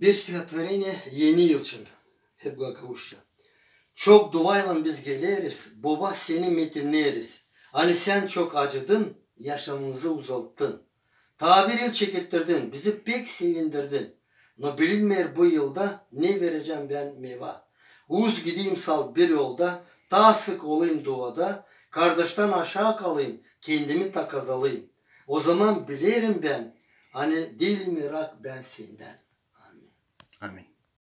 Bir stihotворение yeni yıl için. Hep kavuşça. Çok duayla biz geliriz. Baba seni metinleriz. Hani sen çok acıdın, yaşamımızı uzalttın. Tabir yıl çekirttirdin, bizi pek sevindirdin. No bilinmeyer bu yılda ne vereceğim ben meva. Uz gideyim sal bir yolda, daha sık olayım duvada, kardeşten aşağı kalayım, kendimi takazalayım. O zaman bilirim ben, hani dil mirak ben senden. Amén.